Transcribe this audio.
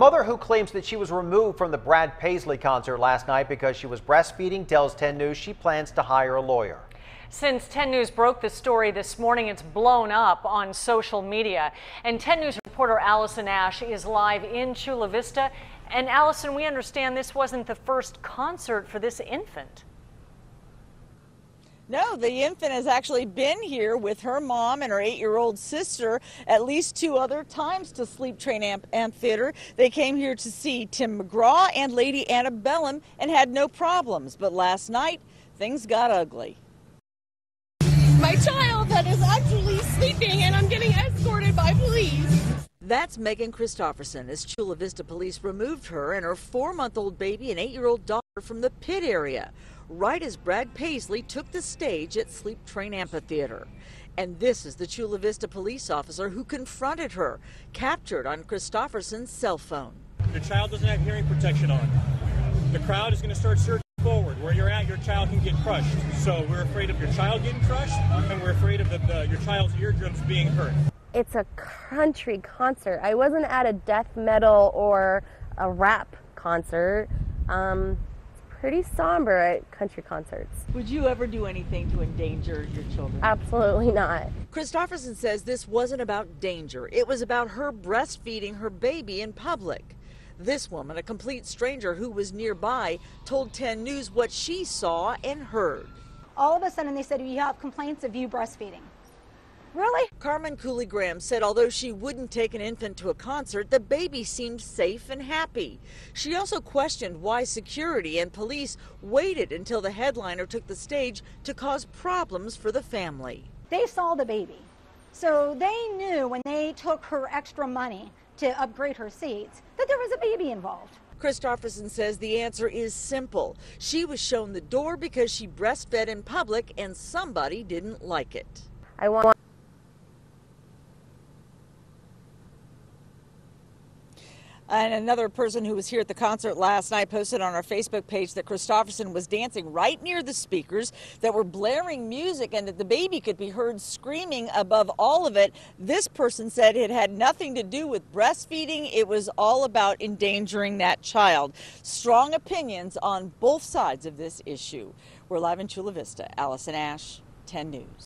Mother who claims that she was removed from the Brad Paisley concert last night because she was breastfeeding tells 10 News she plans to hire a lawyer. Since 10 News broke the story this morning, it's blown up on social media. And 10 News reporter Allison Ash is live in Chula Vista. And Allison, we understand this wasn't the first concert for this infant. No, the infant has actually been here with her mom and her eight-year-old sister at least two other times to Sleep Train Amp Amphitheater. They came here to see Tim McGraw and Lady Antebellum and had no problems. But last night, things got ugly. My child that is actually sleeping and I'm getting escorted by police. That's Megan Christopherson as Chula Vista police removed her and her four-month-old baby and eight-year-old daughter from the pit area right as Brad Paisley took the stage at Sleep Train Amphitheater. And this is the Chula Vista police officer who confronted her, captured on Christopherson's cell phone. Your child doesn't have hearing protection on. The crowd is going to start surging forward. Where you're at, your child can get crushed. So we're afraid of your child getting crushed, and we're afraid of the, the, your child's eardrums being hurt. It's a country concert. I wasn't at a death metal or a rap concert. Um, pretty somber at country concerts. Would you ever do anything to endanger your children? Absolutely not. Christopherson says this wasn't about danger. It was about her breastfeeding her baby in public. This woman, a complete stranger who was nearby, told 10 News what she saw and heard. All of a sudden, they said, You have complaints of you breastfeeding. Really? Carmen Cooley Graham said although she wouldn't take an infant to a concert, the baby seemed safe and happy. She also questioned why security and police waited until the headliner took the stage to cause problems for the family. They saw the baby. So they knew when they took her extra money to upgrade her seats that there was a baby involved. Christopherson says the answer is simple. She was shown the door because she breastfed in public and somebody didn't like it. I want And another person who was here at the concert last night posted on our Facebook page that Christopherson was dancing right near the speakers that were blaring music and that the baby could be heard screaming above all of it. This person said it had nothing to do with breastfeeding. It was all about endangering that child. Strong opinions on both sides of this issue. We're live in Chula Vista. Allison Ash, 10 News.